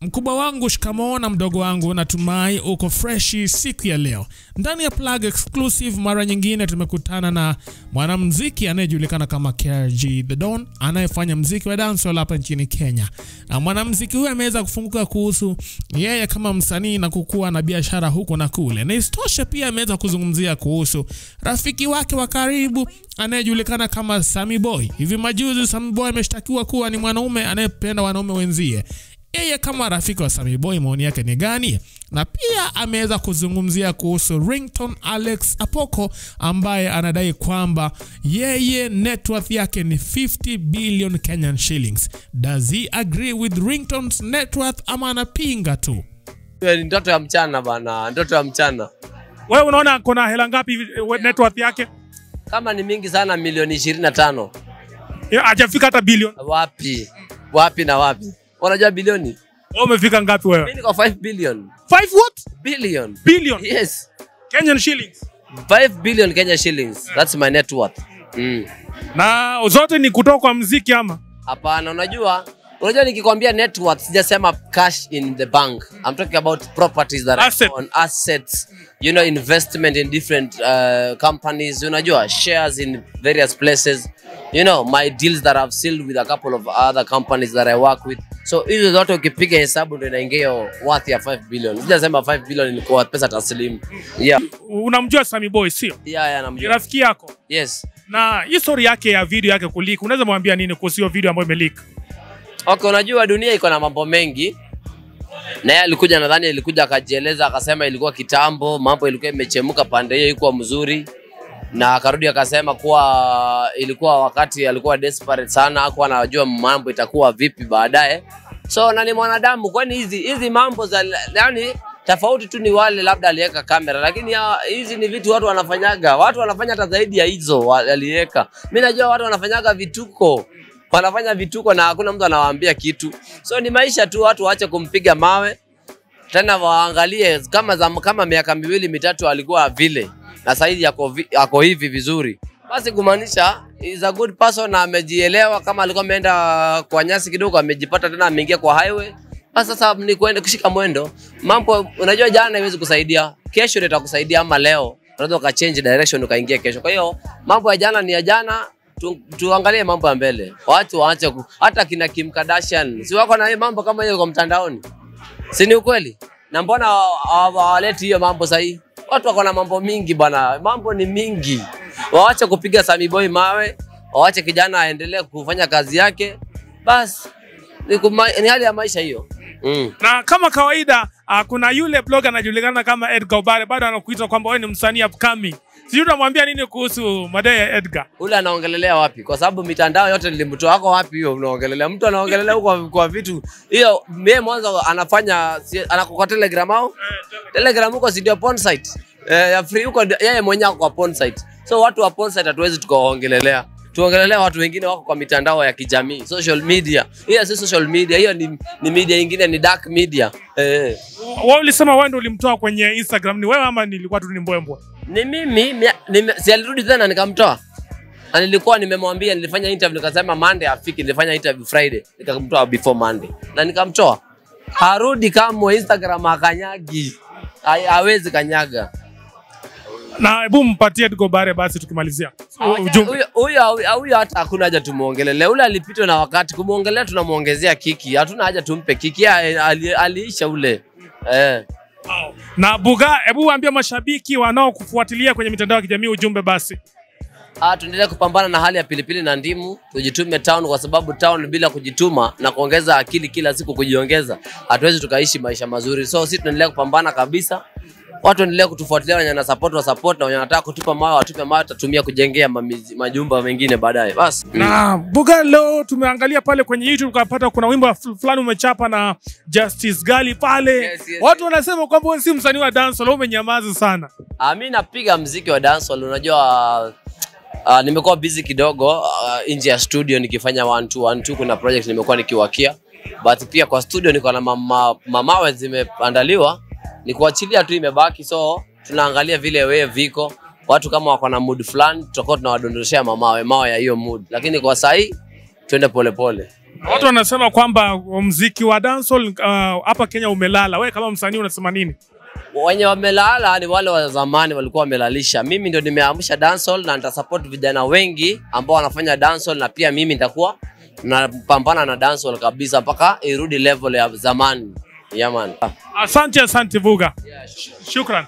Mkubwa wangu shikamoo na mdogo wangu, natumai uko freshi siku ya leo. Ndani ya Plug Exclusive, mara nyingine tumekutana na mwanamuziki anayejulikana kama KRG The Don anayefanya mziki wa dancehall hapa nchini Kenya. Na mwanamuziki huyu ameweza kufunguka kuhusu yeye kama msanii na kukua na biashara huko na kule, na isitoshe pia ameweza kuzungumzia kuhusu rafiki wake wa karibu anayejulikana kama Sammy Boy. Hivi majuzi Sammy Boy ameshtakiwa kuwa ni mwanaume anayependa wanaume wenzie yeye kama rafiki wa Sammy Boy maoni yake ni gani? Na pia ameweza kuzungumzia kuhusu Ringtone Alex Apoko ambaye anadai kwamba yeye net worth yake ni 50 billion Kenyan shillings. Does he agree with Ringtone's net worth ama anapinga tu? Ni ndoto ya mchana bana, ndoto ya mchana. Wewe unaona kuna hela ngapi eh, net worth yake? Kama ni mingi sana, milioni ishirini na tano. Eh, Hajafika hata bilioni. Wapi wapi na wapi? Unajua bilioni? Wewe umefika ngapi wewe? Mimi niko 5 billion. 5 what? Billion. Billion Yes. Kenyan shillings. 5 billion Kenya shillings. Yeah. That's my net worth. Mm. Na zote ni kutoka kwa mziki ama? Hapana, unajua unajua nikikwambia net worth sijasema cash in the bank. I'm talking about properties that Asset. on assets, you know, investment in different uh, companies, unajua shares in various places. You know, my deals that I've sealed with a couple of other companies that I work with. So hizo zote ukipiga hesabu ndio inaingia worth ya 5 billion. Sijasema 5 billion ni kwa pesa taslimu. Yeah. Unamjua Sammy Boy sio? Yeah, yeah, Ni namjua. rafiki yako. Yes. Na hii story yake ya video yake kuleak, unaweza mwambia nini kuhusu hiyo video ambayo imeleak? Okay, unajua dunia iko na mambo mengi na yeye alikuja, nadhani alikuja akajieleza, akasema ilikuwa kitambo, mambo ilikuwa imechemka pande hiyo, ilikuwa mzuri, na akarudi akasema kuwa ilikuwa wakati alikuwa desperate sana, hakuwa anajua mambo itakuwa vipi baadaye. So na ni mwanadamu, kwani hizi hizi mambo za yani tofauti tu ni wale labda aliweka kamera, lakini hizi ni vitu watu wanafanyaga, watu wanafanya hata zaidi ya hizo aliweka. Mimi najua watu wanafanyaga vituko wanafanya vituko na hakuna mtu anawaambia kitu. So ni maisha tu, watu waache kumpiga mawe tena, waangalie kama kama miaka miwili mitatu alikuwa vile na saizi yako, yako ako hivi vizuri, basi kumaanisha is a good person na amejielewa. Kama alikuwa ameenda kwa nyasi kidogo, amejipata tena ameingia kwa highway. Basi sasa ni kuenda kushika mwendo. Mambo unajua, jana haiwezi kusaidia, kesho ndio itakusaidia, ama leo unaweza ukachange direction ukaingia kesho. Kwa hiyo mambo ya jana ni ya jana, tu, tuangalie mambo ya mbele. Watu waache hata kina Kim Kardashian si wako na mambo kama hiyo kwa mtandaoni, si ni ukweli? Na mbona hawaleti hiyo mambo sahihi? Watu wako na mambo mingi bwana, mambo ni mingi. Waache kupiga Sami Boy mawe, waache kijana aendelee kufanya kazi yake, basi ni, kuma, ni hali ya maisha hiyo mm. Na kama kawaida uh, kuna yule blogger anajulikana kama Edgar Obare bado anakuita kwamba wewe ni msanii upcoming. Sijui unamwambia nini kuhusu madai ya Edgar? ule anaongelelea wapi? Kwa sababu mitandao yote nilimtoa wako wapi? Hiyo unaongelelea mtu anaongelelea huko kwa vitu hiyo. Yeye mwanzo anafanya anako kwa Telegram au Telegram huko, si ndio porn site eh, ya free huko, yeye mwenyewe kwa porn site. So watu wa porn site hatuwezi tukawaongelelea tuongelelea watu wengine wako kwa mitandao ya kijamii social media. Hiyo si social media, hiyo ni, ni media ingine, ni dark media eh. Wewe ulisema wewe ndio ulimtoa kwenye Instagram, ni wewe ama nilikuwa tu ni mbwembwe? ni mimi ni, si alirudi tena nikamtoa na nilikuwa nimemwambia nilifanya interview nikasema Monday afiki nilifanya interview Friday nikamtoa before Monday na nikamtoa harudi kama Instagram akanyagi hawezi kanyaga. Na hebu mpatie Gobare Obare basi tukimalizia. Huyo- huyo hata hakuna haja tumuongelele ule alipitwa na wakati kumwongelea tunamuongezea kiki. Hatuna haja tumpe kiki ali, aliisha ule. Eh. Na Buga, hebu waambie mashabiki wanaokufuatilia kwenye mitandao ya kijamii ujumbe basi. Ah, tuendelee kupambana na hali ya pilipili na ndimu, tujitume town, kwa sababu town bila kujituma na kuongeza akili kila siku kujiongeza, hatuwezi tukaishi maisha mazuri. So sisi tunaendelea kupambana kabisa, watu endelee kutufuatilia, wenye na support wa support, na wenye wanataka kutupa mawe watupe mawe, tutatumia kujengea mamizi- majumba mengine baadaye. Basi Na Buga, leo tumeangalia pale kwenye YouTube ukapata kuna wimbo fulani umechapa na Justice Gali pale. Yes, yes, Watu wanasema kwamba wewe si msanii wa dance, leo umenyamaza sana. Ah, mimi napiga mziki wa dancehall. Unajua uh, nimekuwa busy kidogo uh, nje ya studio nikifanya one two, one two. Kuna project nimekuwa nikiwakia, but pia kwa studio niko na mama, mamawe zimeandaliwa, ni kuachilia tu imebaki, so tunaangalia vile wewe viko watu kama wako na mood fulani, tutakuwa tunawadondoshea mamawe mawe ya hiyo mood, lakini kwa sahii twende polepole. Watu wanasema kwamba mziki wa dancehall hapa uh, Kenya umelala. Wewe kama msanii unasema nini? Wenye wamelala ni wale wa zamani walikuwa wamelalisha. Mimi ndio nimeamsha dancehall na nitasupport vijana wengi ambao wanafanya dancehall, na pia mimi nitakuwa napambana na dancehall kabisa mpaka irudi level ya zamani. Yaman. man. Asante, asante Vuga. Shukran.